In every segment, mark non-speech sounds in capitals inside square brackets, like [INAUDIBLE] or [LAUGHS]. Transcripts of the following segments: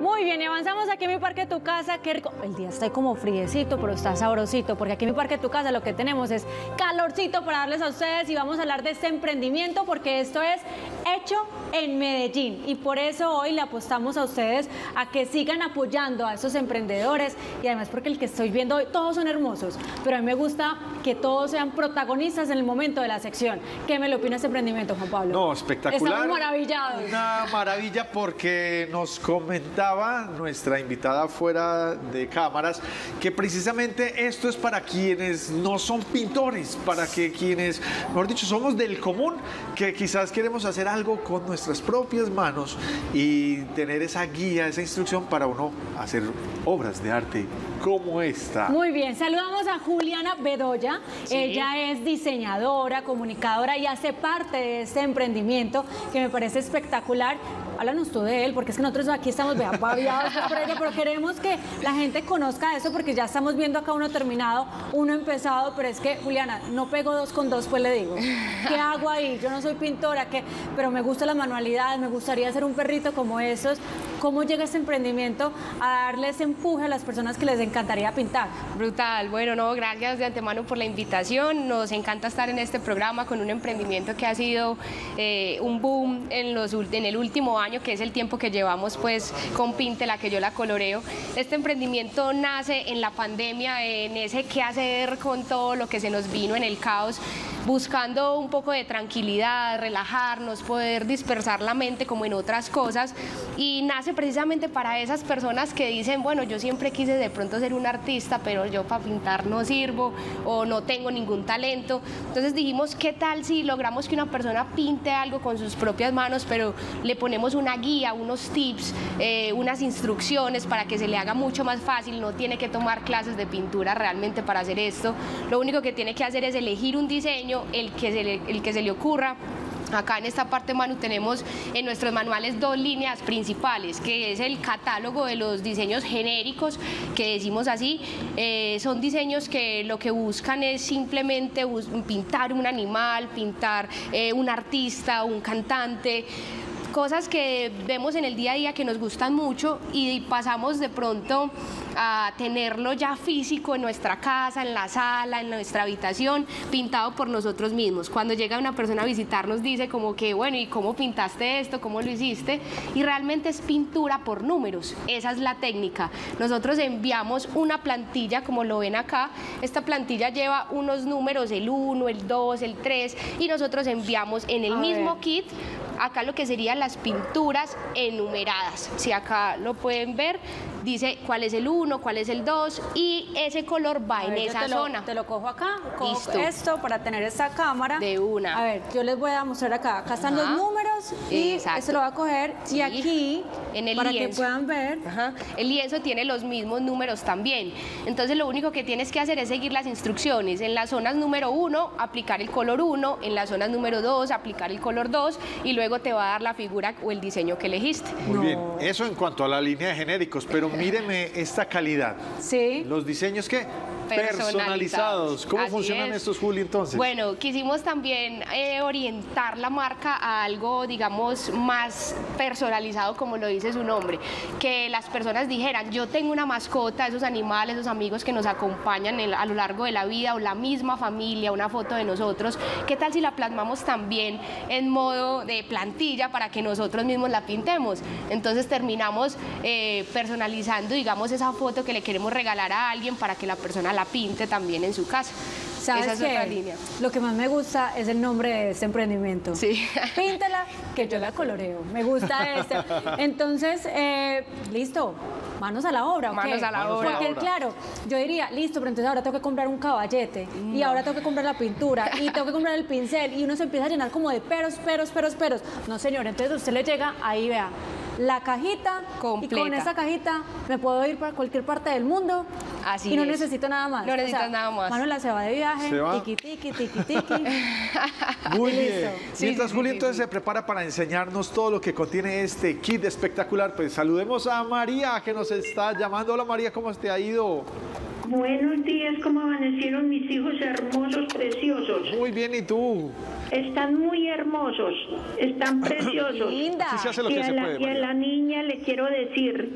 Muy bien, y avanzamos aquí en mi parque tu casa. Qué rico. El día está como friecito, pero está sabrosito, porque aquí en mi parque tu casa lo que tenemos es calorcito para darles a ustedes y vamos a hablar de este emprendimiento porque esto es hecho en Medellín y por eso hoy le apostamos a ustedes a que sigan apoyando a esos emprendedores y además porque el que estoy viendo hoy todos son hermosos, pero a mí me gusta que todos sean protagonistas en el momento de la sección. ¿Qué me lo opina este emprendimiento, Juan Pablo? No, espectacular. Estamos maravillados. Una maravilla porque nos comentaba nuestra invitada fuera de cámaras que precisamente esto es para quienes no son pintores, para que quienes, mejor dicho, somos del común, que quizás queremos hacer algo con nuestras propias manos y tener esa guía, esa instrucción para uno hacer obras de arte como esta. Muy bien, saludamos a Juliana Bedoya. Ella es diseñadora, comunicadora y hace parte de este emprendimiento que me parece espectacular. Háblanos tú de él, porque es que nosotros aquí estamos vea, babiados [LAUGHS] por ello, pero queremos que la gente conozca eso, porque ya estamos viendo acá uno terminado, uno empezado, pero es que, Juliana, no pego dos con dos, pues le digo. ¿Qué hago ahí? Yo no soy pintora, ¿qué? pero me gustan las manualidades, me gustaría hacer un perrito como esos. ¿Cómo llega este emprendimiento a darle empuje a las personas que les encantaría pintar? Brutal, bueno, no, gracias de antemano por la invitación. Nos encanta estar en este programa con un emprendimiento que ha sido eh, un boom en, los, en el último año, que es el tiempo que llevamos pues con Pinte, la que yo la coloreo. Este emprendimiento nace en la pandemia, en ese qué hacer con todo lo que se nos vino en el caos buscando un poco de tranquilidad, relajarnos, poder dispersar la mente como en otras cosas y nace precisamente para esas personas que dicen, bueno, yo siempre quise de pronto ser un artista, pero yo para pintar no sirvo o no tengo ningún talento. Entonces dijimos, ¿qué tal si logramos que una persona pinte algo con sus propias manos, pero le ponemos una guía, unos tips, eh, unas instrucciones para que se le haga mucho más fácil, no tiene que tomar clases de pintura realmente para hacer esto. Lo único que tiene que hacer es elegir un diseño el que se le, el que se le ocurra. Acá en esta parte, Manu, tenemos en nuestros manuales dos líneas principales, que es el catálogo de los diseños genéricos, que decimos así, eh, son diseños que lo que buscan es simplemente pintar un animal, pintar eh, un artista, un cantante, cosas que vemos en el día a día que nos gustan mucho y pasamos de pronto a tenerlo ya físico en nuestra casa, en la sala, en nuestra habitación, pintado por nosotros mismos. Cuando llega una persona a visitarnos dice como que, bueno, ¿y cómo pintaste esto? ¿Cómo lo hiciste? Y realmente es pintura por números. Esa es la técnica. Nosotros enviamos una plantilla, como lo ven acá. Esta plantilla lleva unos números, el 1, el 2, el 3, y nosotros enviamos en el mismo kit acá lo que serían las pinturas enumeradas. Si acá lo pueden ver, dice cuál es el 1, cuál es el 2 y ese color va en esa zona. te lo cojo acá, cojo esto para tener esta cámara. De una. A ver, yo les voy a mostrar acá. Acá están los números y esto lo voy a coger y aquí en el para que puedan ver. El lienzo tiene los mismos números también. Entonces lo único que tienes que hacer es seguir las instrucciones. En las zonas número 1, aplicar el color 1, en las zonas número 2, aplicar el color 2 y luego te va a dar la figura o el diseño que elegiste. Muy bien, eso en cuanto a la línea de genéricos, pero míreme esta calidad. Sí. Los diseños que personalizados. ¿Cómo funcionan estos, Juli, entonces? Bueno, quisimos también eh, orientar la marca a algo, digamos, más personalizado, como lo dice su nombre. Que las personas dijeran, yo tengo una mascota, esos animales, esos amigos que nos acompañan a lo largo de la vida, o la misma familia, una foto de nosotros. ¿Qué tal si la plasmamos también en modo de plantilla para que nosotros mismos la pintemos? Entonces terminamos eh, personalizando, digamos, esa foto que le queremos regalar a alguien para que la persona la pinte también en su casa. ¿Sabes Esa es otra línea. Lo que más me gusta es el nombre de este emprendimiento. Sí. [LAUGHS] Píntela, que yo la coloreo. Me gusta este. [LAUGHS] Entonces, eh, listo. Manos a la obra, Manos a la obra. Porque, claro, yo diría, listo, pero entonces ahora tengo que comprar un caballete. Y ahora tengo que comprar la pintura. Y tengo que comprar el pincel. Y uno se empieza a llenar como de peros, peros, peros, peros. No, señor, entonces usted le llega, ahí vea, la cajita Completa. y con esa cajita me puedo ir para cualquier parte del mundo Así y no necesito nada más. No necesitas nada más. Manuela se va de viaje, tiki tiki, tiki tiki. [LAUGHS] Muy bien. Mientras Juli entonces se prepara para enseñarnos todo lo que contiene este kit espectacular, pues saludemos a María que nos está llamando. Hola María, ¿cómo te ha ido? Buenos días, ¿cómo amanecieron mis hijos hermosos, preciosos? Muy bien, ¿y tú? Están muy hermosos, están [LAUGHS] preciosos. Linda. Sí se hace lo y, que a se la, puede. y a María. la niña le quiero decir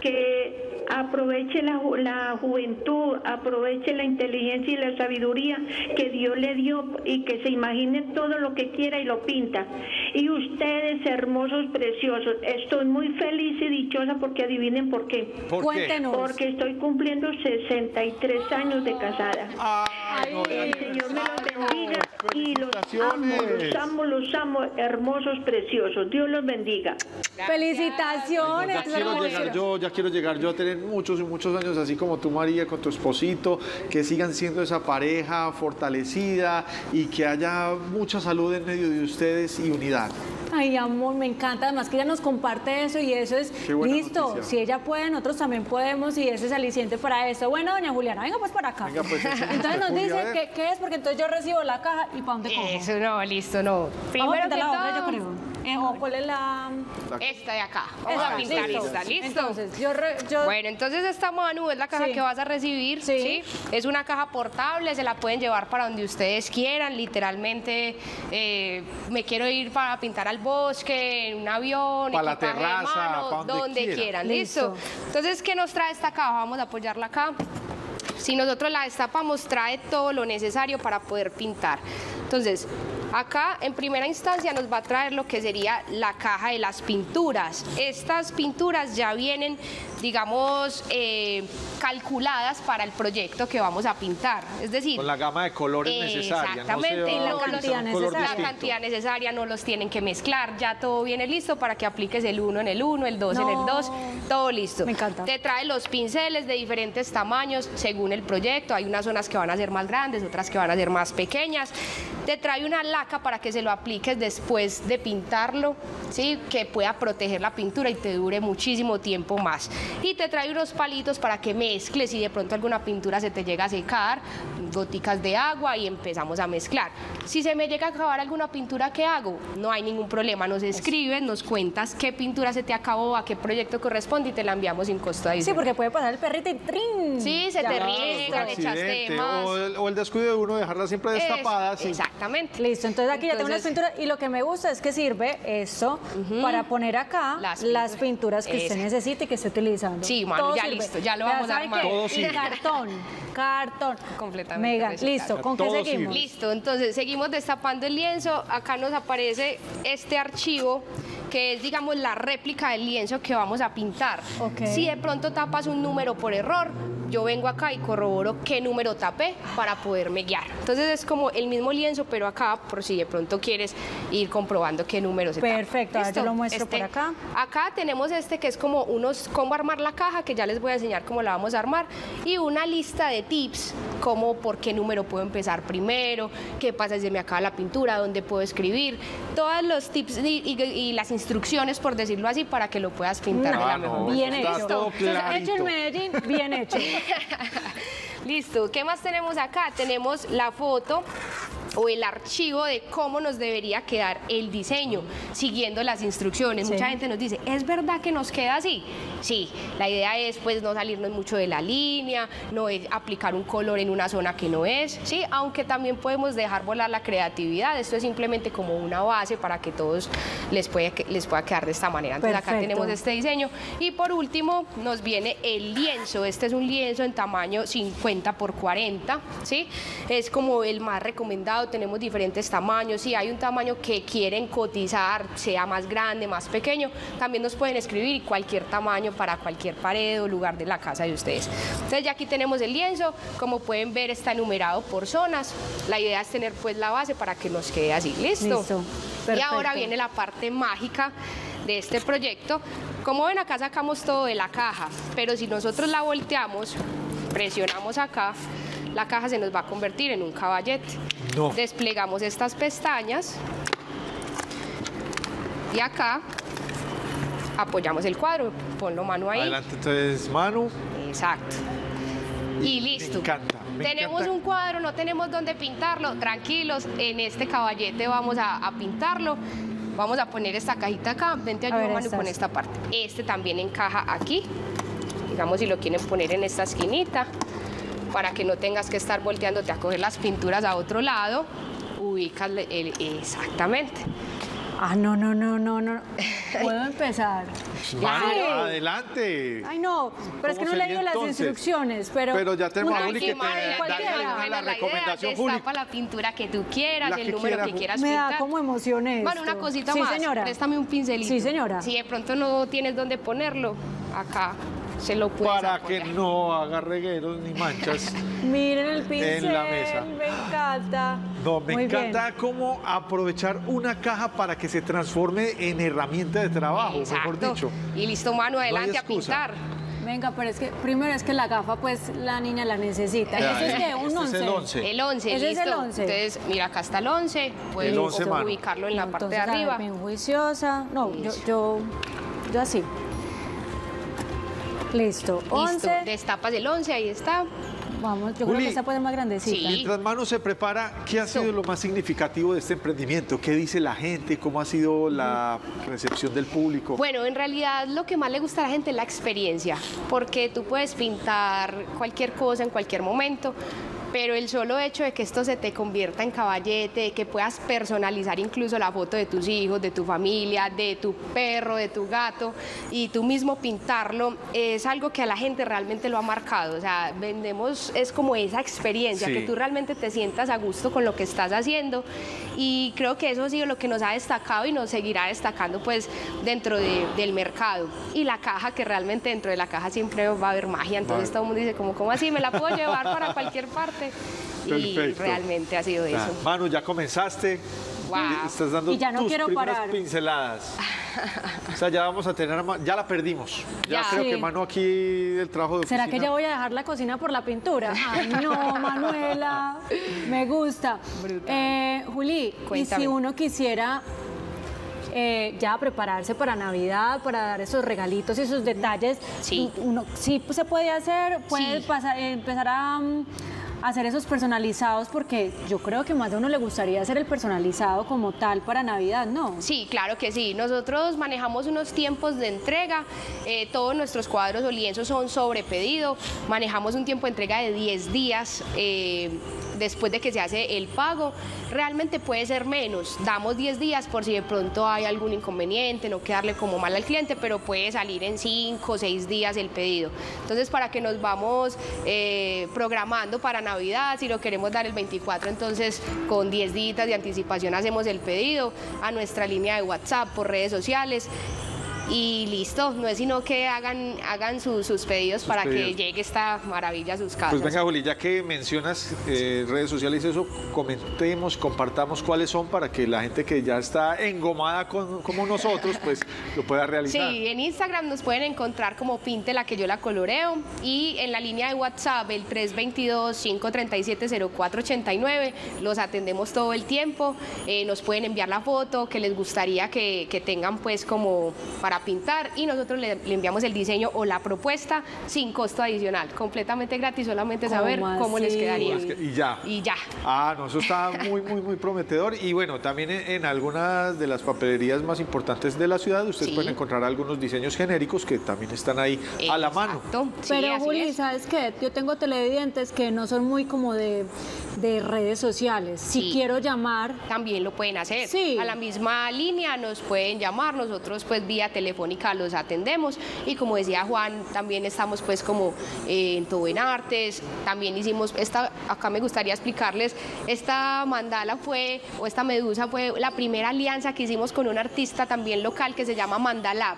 que aproveche la, ju- la juventud, aproveche la inteligencia y la sabiduría que Dios le dio y que se imagine todo lo que quiera y lo pinta. Y ustedes, hermosos, preciosos, estoy muy feliz y dichosa porque adivinen por qué. ¿Por qué? Cuéntenos. Porque estoy cumpliendo 63 años de casada. Ay, no, Que el ya- Señor me los bendiga y los amo, los amo, los amo, hermosos, preciosos. Dios los bendiga. Felicitaciones. Ya quiero llegar yo, ya quiero llegar yo a tener muchos y muchos años así como tú María con tu esposito, que sigan siendo esa pareja fortalecida y que haya mucha salud en medio de ustedes y unidad. Ay, amor, me encanta. Además que ella nos comparte eso y eso es listo. noticia. Si ella puede, nosotros también podemos y ese es aliciente para eso. Bueno, doña Juliana, venga pues para acá. Venga, pues, [LAUGHS] entonces nos dice qué, qué es, porque entonces yo recibo la caja y para dónde cojo. Eso no, listo, no. Primero que la otra, yo todo, creo. Eh, o ¿Cuál es la...? esta de acá. Vamos Esa, a pintar listo. esta, ¿listo? Entonces, yo... re- yo Bueno, entonces esta Manu es la caja Sí. que vas a recibir, Sí. sí. Es una caja portable, se la pueden llevar para donde ustedes quieran, literalmente eh, me quiero ir para pintar al bosque, en un avión, Pa' la equipaje de terraza, mano, pa' donde donde quiera. quieran, Listo. ¿listo? Entonces, ¿qué nos trae esta caja? Vamos a apoyarla acá. Si nosotros la destapamos, trae todo lo necesario para poder pintar. Entonces, acá en primera instancia nos va a traer lo que sería la caja de las pinturas. Estas pinturas ya vienen, digamos, eh, calculadas para el proyecto que vamos a pintar. Es decir, Con la gama de colores necesaria. Exactamente, no la cantidad necesaria. la cantidad necesaria, no los tienen que mezclar, ya todo viene listo para que apliques el 1 en el 1, el 2 en el 2, todo listo. Me encanta. Te trae los pinceles de diferentes tamaños según el proyecto, hay unas zonas que van a ser más grandes, otras que van a ser más pequeñas. Te trae una laca para que se lo apliques después de pintarlo, ¿sí? que pueda proteger la pintura y te dure muchísimo tiempo más. Y te trae unos palitos para que mezcles si de pronto alguna pintura se te llega a secar, goticas de agua y empezamos a mezclar. Si se me llega a acabar alguna pintura, ¿qué hago? No hay ningún problema, nos escribes, nos cuentas qué pintura se te acabó, a qué proyecto corresponde y te la enviamos sin costo Sí, adicional. porque puede pasar el perrito y ¡trin! Sí, se Ya. te riega, le echaste más. O el, o el descuido de uno dejarla siempre destapada. Es- sí. Exactamente. Listo, entonces aquí ya tengo unas Entonces, pinturas y lo que me gusta es que sirve esto para poner acá las Las pinturas, que usted necesite y que esté utilizando. Sí, Manu, Todo ya sirve. listo, ya lo vamos a armar. Todo y sirve. cartón, cartón. Completamente Mega, listo, ¿con qué seguimos? sirve. Listo, entonces seguimos destapando el lienzo. Acá nos aparece este archivo que es, digamos, la réplica del lienzo que vamos a pintar. Si de pronto tapas un número por error, yo vengo acá y corroboro qué número tapé para poderme guiar. Entonces es como el mismo lienzo, pero acá, por si de pronto quieres ir comprobando qué número se. Perfecto, a ver, yo lo muestro Este, por acá. Acá tenemos este que es como unos, cómo armar la caja, que ya les voy a enseñar cómo la vamos a armar, y una lista de tips, como por qué número puedo empezar primero, qué pasa si me acaba la pintura, dónde puedo escribir, todos los tips y, y- y las instrucciones, por decirlo así, para que lo puedas pintar de la Ah, mejor no, Bien hecho. Entonces, hecho en. Medellín, bien hecho. [LAUGHS] [LAUGHS] Listo, ¿qué más tenemos acá? Tenemos la foto o el archivo de cómo nos debería quedar el diseño, siguiendo las instrucciones. Sí. Mucha gente nos dice, ¿es verdad que nos queda así? Sí, la idea es pues no salirnos mucho de la línea, no es aplicar un color en una zona que no es, sí, aunque también podemos dejar volar la creatividad. Esto es simplemente como una base para que todos les pueda, les pueda quedar de esta manera. Entonces acá tenemos este diseño y por último nos viene el lienzo. Este es un lienzo en tamaño 50 por 40, ¿sí? Es como el más recomendado, tenemos diferentes tamaños. Si hay un tamaño que quieren cotizar, sea más grande, más pequeño, también nos pueden escribir cualquier tamaño para cualquier pared o lugar de la casa de ustedes. Entonces ya aquí tenemos el lienzo, como pueden ver está numerado por zonas. La idea es tener pues la base para que nos quede así, ¿listo? Listo, Y ahora viene la parte mágica de este proyecto. Como ven acá sacamos todo de la caja, pero si nosotros la volteamos, presionamos acá, la caja se nos va a convertir en un caballete. No. Desplegamos estas pestañas y acá apoyamos el cuadro, ponlo mano ahí. Adelante, entonces, Manu. Exacto. Y listo. Me encanta. me tenemos encanta. un cuadro, no tenemos dónde pintarlo. Tranquilos, en este caballete vamos a, a pintarlo. Vamos a poner esta cajita acá. Vente A ayuda, ver, Manu, con esta parte. Este también encaja aquí. Digamos, si lo quieren poner en esta esquinita. Para que no tengas que estar volteándote a coger las pinturas a otro lado, ubicas el, exactamente. Ah, no, no, no, no, no. [LAUGHS] ¿Puedo empezar? Ay. adelante. Ay, no, pero es que ¿Cómo no leí las entonces? instrucciones, pero... Pero ya tenemos una a Juli que te da- la idea, recomendación, Juli. La pintura que tú quieras, La el que número quiera, que quieras Me da como emoción esto. Bueno, una cosita sí, más. señora. Préstame un pincelito. Sí, señora. Si de pronto no tienes dónde ponerlo, acá se lo puedes Para que no haga regueros ni manchas. [LAUGHS] Miren el pincel, En la mesa. me encanta. No, me Muy bien. encanta cómo aprovechar una caja para que se transforme en herramienta de trabajo, mejor Exacto. dicho. Y listo, mano, adelante a pintar. Venga, pero es que primero es que la gafa, pues la niña la necesita. ¿Y Ya, eso es que un este es 11. el 11. El 11, Ese es el 11. Entonces, mira, acá está el 11. Puedes El 11, mano. ubicarlo en la parte de Entonces, a ver, arriba. bien juiciosa. No, yo, yo, yo así. Listo. Listo, 11. destapas el 11, ahí está. Vamos, yo creo Juli, que esta puede más grandecita. Sí. Mientras Manu se prepara, ¿qué ha sido lo más significativo de este emprendimiento? ¿Qué dice la gente? ¿Cómo ha sido la recepción del público? Bueno, en realidad lo que más le gusta a la gente es la experiencia, porque tú puedes pintar cualquier cosa en cualquier momento, pero el solo hecho de que esto se te convierta en caballete, de que puedas personalizar incluso la foto de tus hijos, de tu familia, de tu perro, de tu gato, y tú mismo pintarlo, es algo que a la gente realmente lo ha marcado. O sea, vendemos, es como esa experiencia, Sí. que tú realmente te sientas a gusto con lo que estás haciendo, y creo que eso ha sido lo que nos ha destacado y nos seguirá destacando pues dentro de- del mercado. Y la caja, que realmente dentro de la caja siempre va a haber magia, entonces Vale. todo el mundo dice como, ¿cómo así? ¿Me la puedo llevar para cualquier parte? Y Perfecto. realmente ha sido eso. Manu, ya comenzaste. Wow. Estás dando Y ya no tus quiero primeras parar. pinceladas. [LAUGHS] O sea, ya vamos a tener, ya la perdimos. Ya, Ya. creo Sí. que Manu aquí el trabajo de ¿Será que ya voy a dejar la cocina por la pintura? [LAUGHS] Ay, no, Manuela, me gusta. Eh, Juli, y Cuéntame. si uno quisiera eh, ya prepararse para Navidad, para dar esos regalitos y esos detalles, Sí. uno sí se puede hacer, puede Sí. pasar, empezar a mm, hacer esos personalizados, porque yo creo que más de uno le gustaría hacer el personalizado como tal para Navidad, ¿no? Sí, claro que sí. Nosotros manejamos unos tiempos de entrega. eh, todos nuestros cuadros o lienzos son sobre pedido. Manejamos un tiempo de entrega de 10 días eh, después de que se hace el pago. Realmente puede ser menos. Damos 10 días por si de pronto hay algún inconveniente, no quedarle como mal al cliente, pero puede salir en 5 o 6 días el pedido. Entonces, para que nos vamos eh, programando para Navidad, si lo queremos dar el 24, entonces con 10 días de anticipación hacemos el pedido a nuestra línea de WhatsApp por redes sociales. Y listo, no es sino que hagan, hagan su- sus pedidos para pedidos. que llegue esta maravilla a sus casas. Pues venga, Juli, ya que mencionas eh, redes sociales, eso, comentemos, compartamos cuáles son para que la gente que ya está engomada con, como nosotros, [LAUGHS] pues lo pueda realizar. Sí, en Instagram nos pueden encontrar como Pinte la que yo la coloreo y en la línea de WhatsApp el 322-537-0489 los atendemos todo el tiempo, eh, nos pueden enviar la foto que les gustaría que, que tengan pues como para pintar y nosotros le, le enviamos el diseño o la propuesta sin costo adicional, completamente gratis, solamente saber ¿Cómo cómo les quedaría. Y ya. Y ya. Ah, no, eso está [LAUGHS] muy, muy, muy prometedor. Y bueno, también en, en algunas de las papelerías más importantes de la ciudad, ustedes Sí. pueden encontrar algunos diseños genéricos que también están ahí a la mano. Sí, Pero Juli, es. ¿sabes qué? Yo tengo televidentes que no son muy como de, de redes sociales. Si Sí. quiero llamar, también lo pueden hacer. Sí. A la misma línea nos pueden llamar, nosotros pues vía telefónica los atendemos y como decía Juan, también estamos pues como eh, en todo en artes, también hicimos, esta, acá me gustaría explicarles, esta mandala fue, o esta medusa fue la primera alianza que hicimos con un artista también local que se llama Mandalab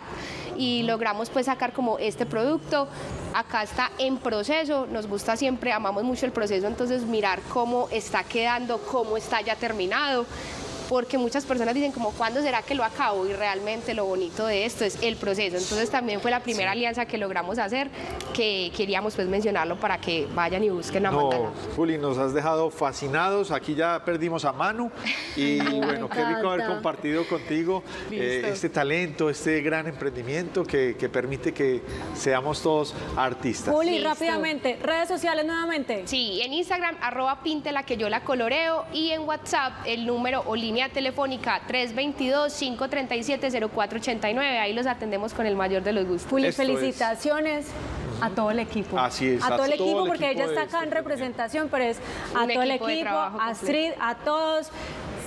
y logramos pues sacar como este producto. Acá está en proceso, nos gusta siempre, amamos mucho el proceso, entonces mirar cómo está quedando, cómo está ya terminado porque muchas personas dicen como cuándo será que lo acabo y realmente lo bonito de esto es el proceso. Entonces también fue la primera alianza que logramos hacer que queríamos pues mencionarlo para que vayan y busquen a No, Mandala. Juli, nos has dejado fascinados. Aquí ya perdimos a Manu. Y [LAUGHS] bueno, qué rico haber compartido contigo eh, este talento, este gran emprendimiento que, que permite que seamos todos artistas. Juli, Listo. rápidamente, redes sociales nuevamente. Sí, en Instagram, arroba pinte la que yo la coloreo y en WhatsApp el número o línea telefónica 322-537-0489. Ahí los atendemos con el mayor de los gustos. Juli, Esto es. felicitaciones. a todo el equipo. Así es, A a todo el todo equipo, el porque equipo ella está acá este en representación, pero es a todo el equipo a Astrid, a todos.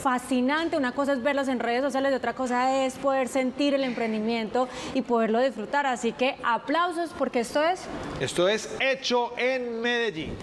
Fascinante, una cosa es verlos en redes sociales y otra cosa es poder sentir el emprendimiento y poderlo disfrutar. Así que aplausos porque esto es Esto es Hecho en Medellín.